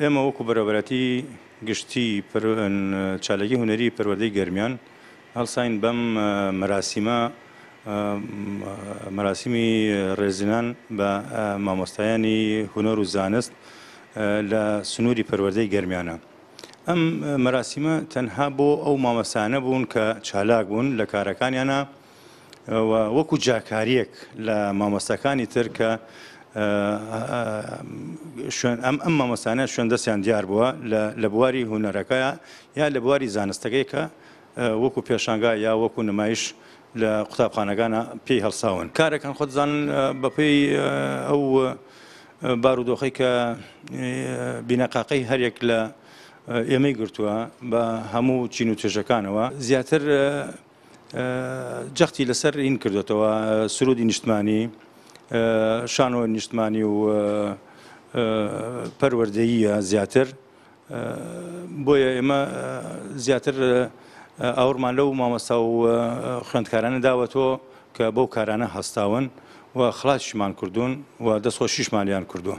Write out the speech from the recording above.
ئێمە وەکو بەرێوەبەرایەتی گشتی چالاکی هونەری پەروەردەی گەرمیان هەڵساین بەم مەراسیمە مەراسیمی ڕێزنان بە مامۆستایانی هونەر و زانست لە سنووری پەروەردەی گەرمیانە ئەم مەراسیمە تەنها بۆ ئەو مامەسانە بوون کە چالاک بوون لە کارەکانیانە و وەکو جاکاریەک لە مامۆستاکانی تر کە شوێن ئەم ئەم مامۆستانە شوێن دەستیان دیار بووە لە بواری هوەرەکە یا لە بواری زانستەکەی کە وەکو پێشانگا یا وەکو نمایش لە قوتابخانەکانە پێی هەڵساون کارەکان خۆتزان بەپی ئەو بارودۆخی کە بینەقاقەی هەرێک لە ئێمەی گرتووە بە هەموو چین و توێژەکانەوە زیاتر جەختی لەسەر این کردوتەوە سرودی نیشتمانی شانۆ نیشتمانی و پەروەردەییە زیاتر بۆیە ئێمە زیاتر ئاورمان لەو مامەستا و خوێندکارانە داوەتەوە کە بەو کارانە هەستاون و خلاصشمان کردوون و دەستخۆشیشمان لیان کردووە.